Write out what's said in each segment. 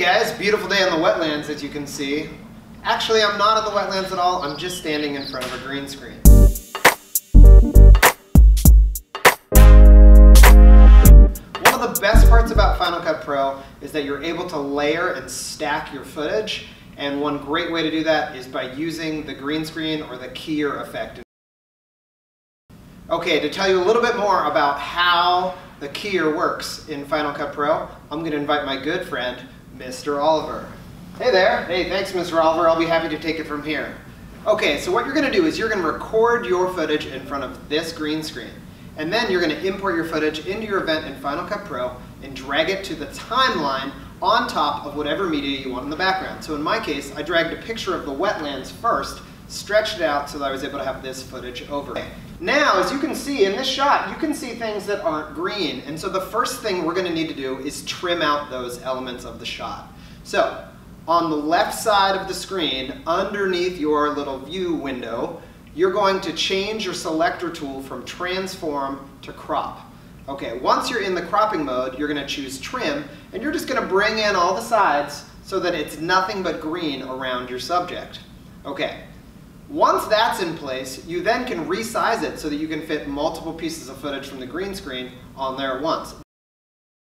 guys, beautiful day in the wetlands as you can see. Actually, I'm not in the wetlands at all, I'm just standing in front of a green screen. One of the best parts about Final Cut Pro is that you're able to layer and stack your footage, and one great way to do that is by using the green screen or the keyer effect. Okay, to tell you a little bit more about how the keyer works in Final Cut Pro, I'm going to invite my good friend, Mr. Oliver. Hey there. Hey, thanks, Mr. Oliver. I'll be happy to take it from here. Okay, so what you're going to do is you're going to record your footage in front of this green screen. And then you're going to import your footage into your event in Final Cut Pro and drag it to the timeline on top of whatever media you want in the background. So in my case, I dragged a picture of the wetlands first, stretched it out so that I was able to have this footage over. Now, as you can see in this shot, you can see things that aren't green. And so the first thing we're gonna need to do is trim out those elements of the shot. So, on the left side of the screen, underneath your little view window, you're going to change your selector tool from transform to crop. Okay, once you're in the cropping mode, you're gonna choose trim, and you're just gonna bring in all the sides so that it's nothing but green around your subject. Okay, once that's in place, you then can resize it so that you can fit multiple pieces of footage from the green screen on there at once.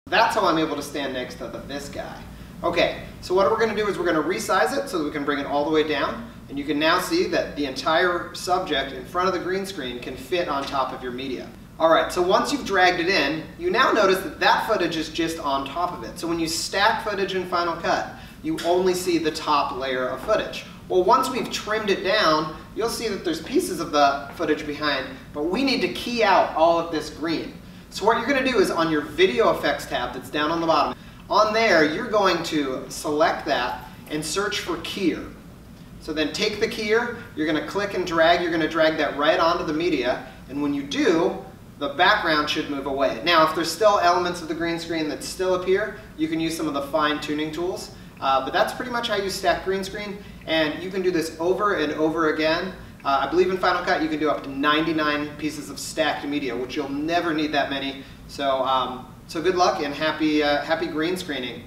That's how I'm able to stand next to the, this guy. Okay, so what we're going to do is we're going to resize it so that we can bring it all the way down. And you can now see that the entire subject in front of the green screen can fit on top of your media. Alright, so once you've dragged it in, you now notice that that footage is just on top of it. So when you stack footage in Final Cut, you only see the top layer of footage. Well, once we've trimmed it down, you'll see that there's pieces of the footage behind, but we need to key out all of this green. So what you're going to do is on your video effects tab that's down on the bottom, on there you're going to select that and search for keyer. So then take the keyer, you're going to click and drag, you're going to drag that right onto the media, and when you do, the background should move away. Now if there's still elements of the green screen that still appear, you can use some of the fine tuning tools. Uh, but that's pretty much how you stack green screen, and you can do this over and over again. Uh, I believe in Final Cut you can do up to 99 pieces of stacked media, which you'll never need that many. So, um, so good luck and happy, uh, happy green screening.